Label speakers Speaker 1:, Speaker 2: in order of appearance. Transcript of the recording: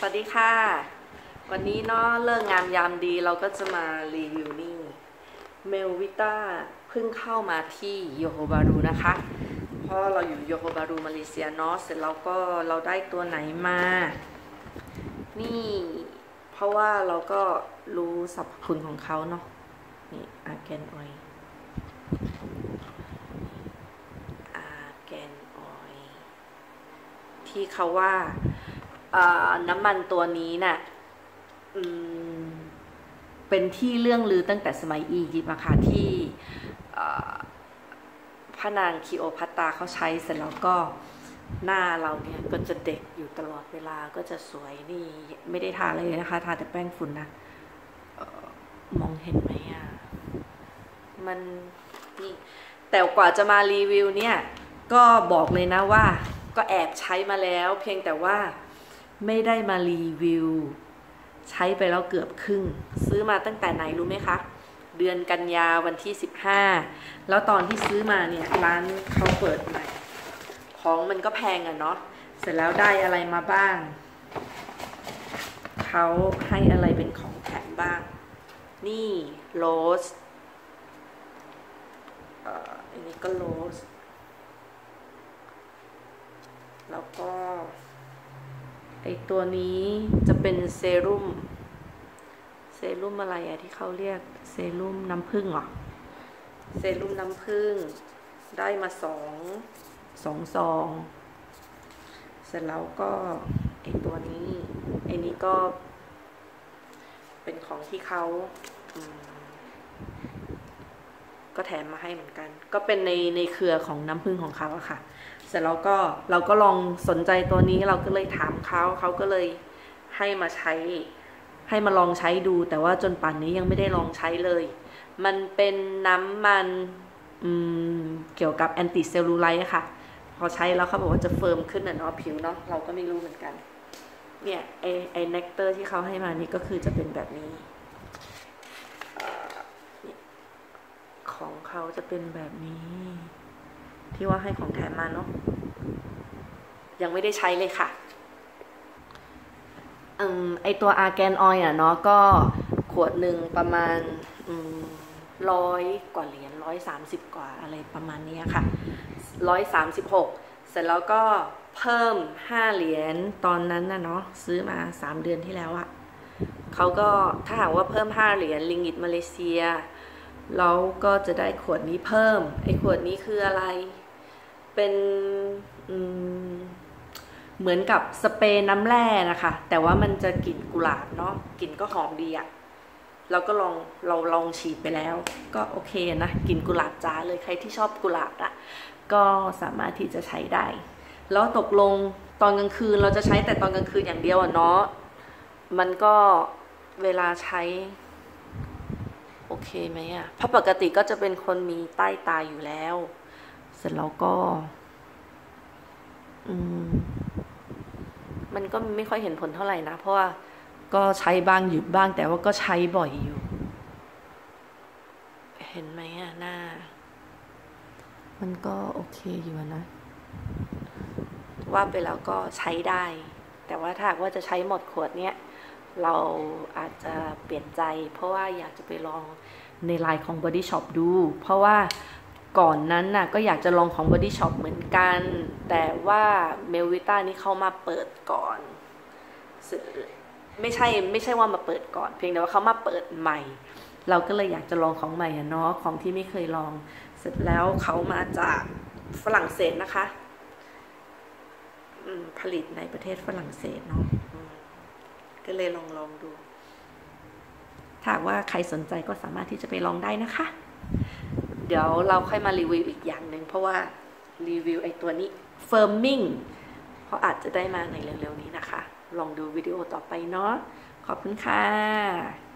Speaker 1: สวัสดีค่ะ วันนี้เนาะเลิกงามยามดีเราก็จะมารีวิวนี่เมลวิต้าเพิ่งเข้ามาที่โยโฮบารูนะคะ เพราะเราอยู่โยโฮบารูมาเลเซียเนาะเสร็จแล้วก็เราได้ตัวไหนมา นี่ เพราะว่าเราก็รู้สรรพคุณของเขาเนาะนี่อาร์แกนออยอาร์แกนออยที่เขาว่าอ่า น้ำมันตัวนี้น่ะเป็นที่เรื่องลือตั้งแต่สมัยอียิปต์อะค่ะที่พระนางคีโอพัตตาเขาใช้เสร็จแล้วก็หน้าเราเนี่ยก็จะเด็กอยู่ตลอดเวลาก็จะสวยนี่ไม่ได้ทาเลยนะคะ ทาแต่แป้งฝุ่นนะออมองเห็นไหมอะ มันนี่แต่กว่าจะมารีวิวเนี่ย ก็บอกเลยนะว่า ก็แอบใช้มาแล้ว เพียงแต่ว่า ไม่ได้มารีวิว ใช้ไปแล้วเกือบครึ่ง ซื้อมาตั้งแต่ไหนรู้ไหมคะ เดือนกันยาวันที่ 15 แล้วตอนที่ซื้อมาเนี่ย ร้านเขาเปิดใหม่ ของมันก็แพงอะเนาะเสร็จแล้วได้อะไรมาบ้าง เขาให้อะไรเป็นของแถมบ้าง นี่โรสเอ่ออันนี้ก็โรสแล้วก็ ไอตัวนี้จะเป็นเซรุ่ม เซรุ่มอะไรอะที่เขาเรียกเซรุ่มน้ำผึ้งเหรอ เซรุ่มน้ำผึ้งได้มาสองสองซอง เสร็จแล้วก็ไอตัวนี้ไอนี้ก็ เป็นของที่เขา ก็แถมมาให้เหมือนกัน ก็เป็นในในเครือของน้ำผึ้งของเขาอะค่ะ เสร็จแล้วก็เราก็ลองสนใจตัวนี้เราก็เลยถามเขาเขาก็เลยให้มาใช้ ให้มาลองใช้ดู แต่ว่าจนป่านนี้ยังไม่ได้ลองใช้เลย มันเป็นน้ำมันเกี่ยวกับ anti-cellulite ค่ะ พอใช้แล้วเขาบอกว่าจะ firm ขึ้นอะเนาะผิวเนาะเราก็ไม่รู้เหมือนกัน เนี่ยไอไอ nectar ที่เขาให้มานี่ก็คือจะเป็นแบบนี้เอ่อเนี่ย ของเขาจะเป็นแบบนี้ ที่ว่าให้ของแถมมาเนาะยังไม่ได้ใช้เลยค่ะอไอตัว argan oil อะเนาะก็ขวดหนึ่งประมาณร้อยกว่าเหรียญร้อยสามสิบกว่าอะไรประมาณนี้ค่ะร้อยสามสิบหกเสร็จแล้วก็เพิ่มห้าเหรียญตอนนั้นนะเนาะซื้อมาสามเดือนที่แล้วอะเขาก็ถ้าหากว่าเพิ่มห้าเหรียญลิงกิตมาเลเซีย เราก็จะได้ขวดนี้เพิ่ม ไอ้ขวดนี้คืออะไร เป็นเหมือนกับสเปรย์น้ำแร่นะคะ แต่ว่ามันจะกลิ่นกุหลาบเนาะกลิ่นก็หอมดีอะเราก็ลองเราลองฉีดไปแล้ว ก็โอเคนะกลิ่นกุหลาบจ้าเลยใครที่ชอบกุหลาบอะก็สามารถที่จะใช้ได้ แล้วตกลงตอนกลางคืนเราจะใช้แต่ตอนกลางคืนอย่างเดียวอะเนาะมันก็เวลาใช้ เคไหมอะเพราะปกติก็จะเป็นคนมีใต้ตาอยู่แล้ว เสร็จแล้วก็ อืม มันก็ไม่ค่อยเห็นผลเท่าไหร่นะ เพราะว่าก็ใช้บ้างหยุดบ้าง แต่ว่าก็ใช้บ่อยอยู่ เห็นไหมอะหน้า มันก็โอเคอยู่นะ ว่าไปแล้วก็ใช้ได้ แต่ว่าถ้าว่าจะใช้หมดขวดเนี้ย เราอาจจะเปลี่ยนใจ เพราะว่าอยากจะไปลองในไลน์ของ Body Shop ดู เพราะว่าก่อนนั้นน่ะก็อยากจะลองของ Body Shop เหมือนกัน แต่ว่าเมลวิต้านี่เขามาเปิดก่อน ไม่ใช่ไม่ใช่ว่ามาเปิดก่อน เพียงแต่ว่าเขามาเปิดใหม่ เราก็เลยอยากจะลองของใหม่อะเนาะของที่ไม่เคยลอง เสร็จแล้วเขามาจากฝรั่งเศสนะคะผลิตในประเทศฝรั่งเศสเนาะ ก็เลยลองลองดู ถ้าว่าใครสนใจก็สามารถที่จะไปลองได้นะคะ เดี๋ยวเราค่อยมารีวิวอีกอย่างหนึ่งเพราะว่ารีวิวไอตัวนี้ firming เพราะอาจจะได้มาในเร็วๆนี้นะคะ ลองดูวิดีโอต่อไปเนาะขอบคุณค่ะ